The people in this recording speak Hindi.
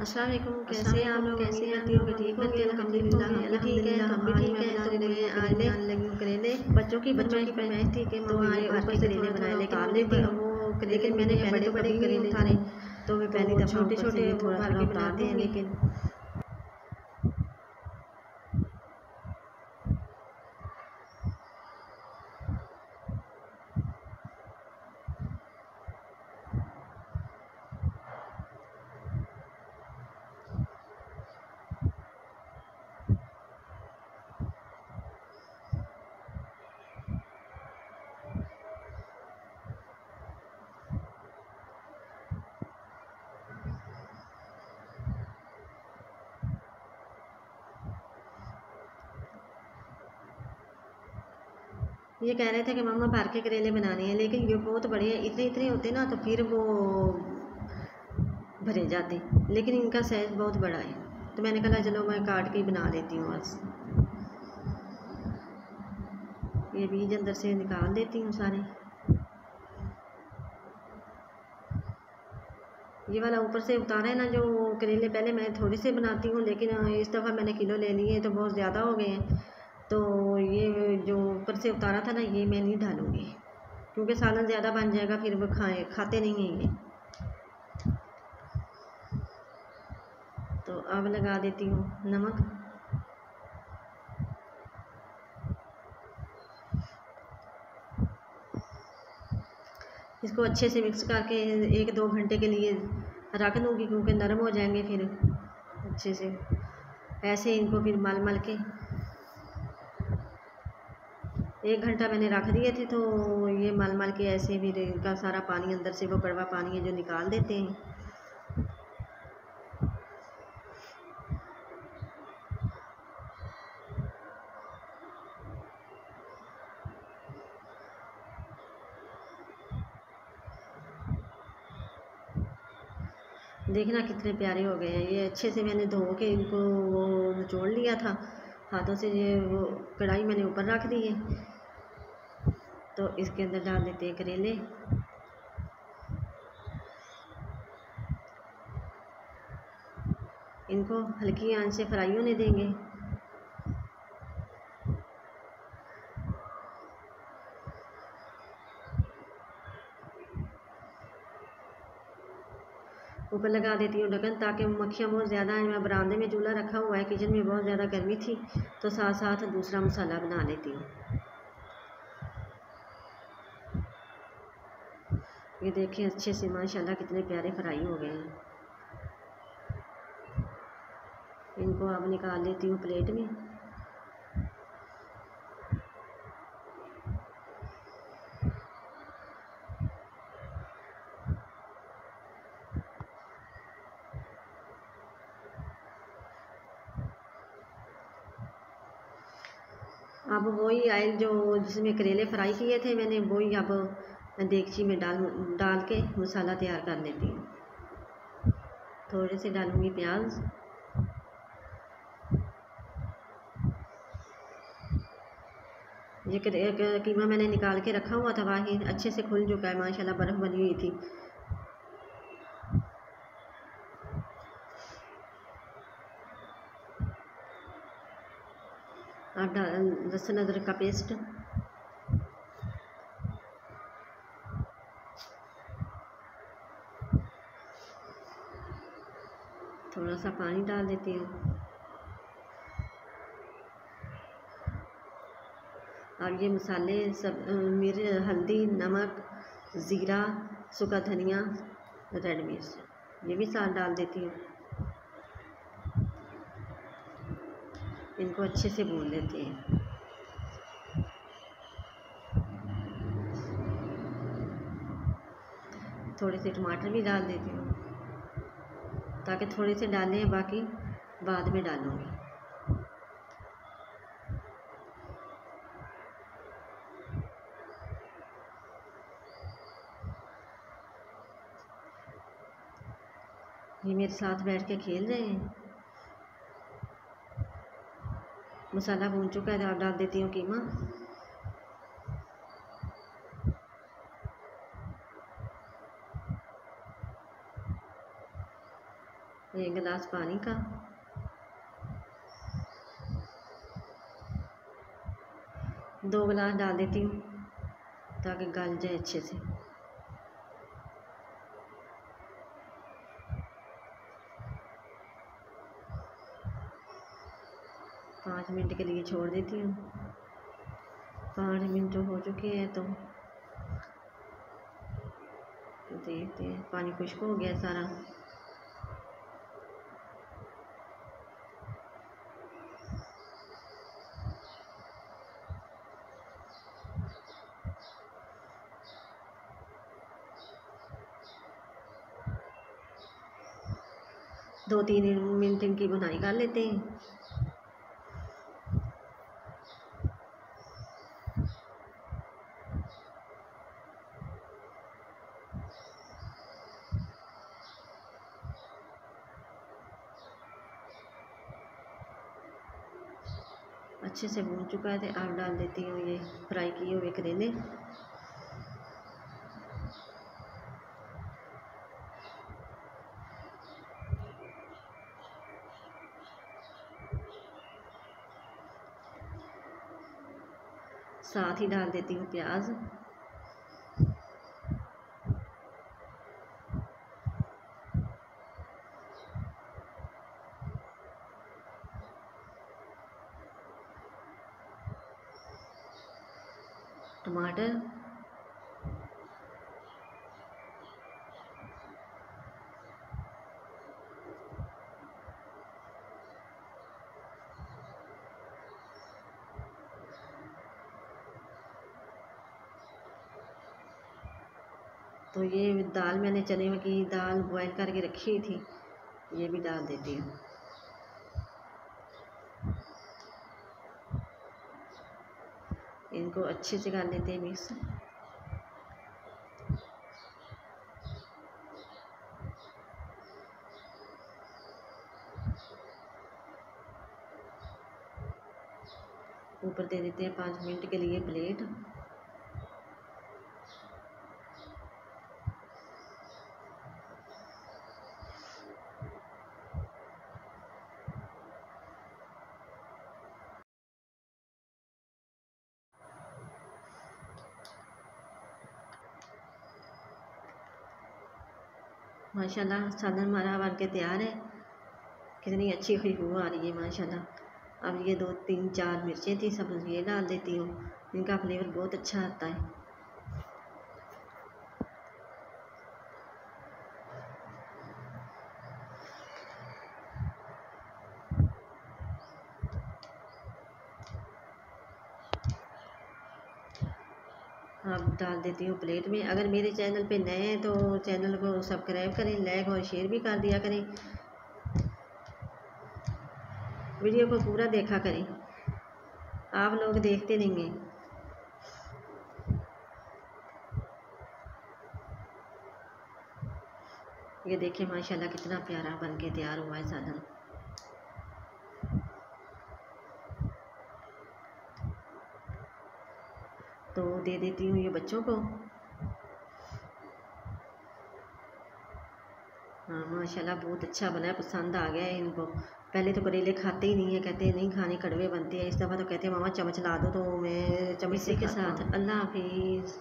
अस्सलाम वालेकुम कैसे हैं आप लोग? कैसे हैं ठीक होंगे। अल्हम्दुलिल्लाह हम भी ठीक है। हम भी ठीक है। तो आज मैं लगी करेले बच्चों की बच्चों की फरमाइश थी कि तो आज ऊपर करेले बनाए लेकिन हमने वो लेकिन मैंने बड़े बड़े करेले उठाने तो मैं पहली दफ़ा छोटे छोटे थोड़ा थोड़ा उतारते हैं लेकिन ये कह रहे थे कि मम्मा भर के करेले बनाने हैं, लेकिन ये बहुत हैं इतने इतने होते ना तो फिर वो भरे जाते। लेकिन इनका साइज़ बहुत बड़ा है। तो मैंने कहा चलो, मैं काट के ही बना लेती हूँ बस ये बीज अंदर से निकाल देती हूँ सारे। ये वाला ऊपर से उतारा है ना, जो करेले पहले मैं थोड़ी से बनाती हूँ, लेकिन इस दफ़ा मैंने किलो ले लिए तो बहुत ज़्यादा हो गए हैं। तो ये जो ऊपर से उतारा था ना, ये मैं नहीं डालूँगी। क्योंकि सालन ज़्यादा बन जाएगा, फिर वो खाए, खाते नहीं हैं ये। तो अब लगा देती हूँ नमक। इसको अच्छे से मिक्स करके एक दो घंटे के लिए रख दूँगी क्योंकि नरम हो जाएँगे फिर अच्छे से। ऐसे इनको फिर मल मल के। एक घंटा मैंने रख दिए थे तो ये मल मल के ऐसे भी इनका सारा पानी अंदर से वो कड़वा पानी है जो निकाल देते हैं। देखना कितने प्यारे हो गए हैं। ये अच्छे से मैंने धो के इनको वो निचोड़ लिया था। हाथों से ये वो कढ़ाई मैंने ऊपर रख दी है। तो इसके अंदर डाल देते हैं करेले। इनको हल्की आँच से फ्राई होने देंगे। ऊपर लगा देती हूँ ढक्कन ताकि मक्खियाँ बहुत ज़्यादा हैं। मैं बरामदे में चूल्हा रखा हुआ है, किचन में बहुत ज़्यादा गर्मी थी तो साथ साथ दूसरा मसाला बना लेती हूँ। ये देखें अच्छे से, माशाल्लाह कितने प्यारे फ्राई हो गए हैं। इनको अब निकाल लेती हूँ प्लेट में। अब वही आयल जो जिसमें करेले फ्राई किए थे मैंने, वही अब देगची में डाल डाल के मसाला तैयार कर लेती हूँ। थोड़े से डालूँगी प्याज। ये कीमा मैंने निकाल के रखा हुआ था बाहर अच्छे से खुल चुका है, माशाल्लाह बर्फ़ बनी हुई थी। और लहसुन अदरक का पेस्ट। थोड़ा सा पानी डाल देती हूँ। और ये मसाले सब मिर्च हल्दी, नमक, ज़ीरा, सूखा धनिया, रेड मिर्च, ये भी साथ डाल देती हूँ। इनको अच्छे से भून लेते हैं। थोड़े से टमाटर भी डाल देती हूँ। ताकि थोड़े से डालें, बाकी बाद में डालूँगी। ये मेरे साथ बैठ के खेल रहे हैं। मसाला भून चुका है डाल देती हूँ, कीमा। एक गिलास पानी का। दो गिलास डाल देती हूँ, ताकि गल जाए अच्छे से। पाँच मिनट के लिए छोड़ देती हूँ। पाँच मिनट हो चुके हैं तो देखते हैं। पानी खुश्क हो गया सारा। दो तीन मिनट इनकी बुनाई कर लेते हैं। अच्छे से भून चुका है अब डाल देती हूँ ये फ्राई किए हुए करेले साथ ही डाल देती हूँ प्याज। टमाटर। तो ये दाल मैंने चने की दाल बॉयल करके रखी थी, ये भी डाल देती हूँ। इनको अच्छे से कर लेते हैं मिक्स। ऊपर दे देते हैं पाँच मिनट के लिए प्लेट। माशाल्लाह सालन हमारा बन के तैयार है। कितनी अच्छी खुशबू आ रही है, माशाल्लाह। अब ये दो, तीन, चार मिर्चें थी, सब ये डाल देती हूँ इनका फ्लेवर बहुत अच्छा आता है। अब डाल देती हूँ प्लेट में। अगर मेरे चैनल पे नए हैं तो चैनल को सब्सक्राइब करें लाइक और शेयर भी कर दिया करें। वीडियो को पूरा देखा करें। आप लोग देखते नहीं ये देखिए माशाल्लाह कितना प्यारा बन के तैयार हुआ है साधन। तो दे देती हूँ ये बच्चों को। हाँ माशाल्लाह बहुत अच्छा बना है पसंद आ गया है इनको। पहले तो करेले खाते ही नहीं है कहते हैं नहीं खाने कड़वे बनते हैं। इस दफ़ा तो कहते हैं मामा चम्मच ला दो तो मैं चम्मच के साथ। अल्लाह हाफिज़।